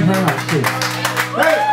Relaxa. Ei!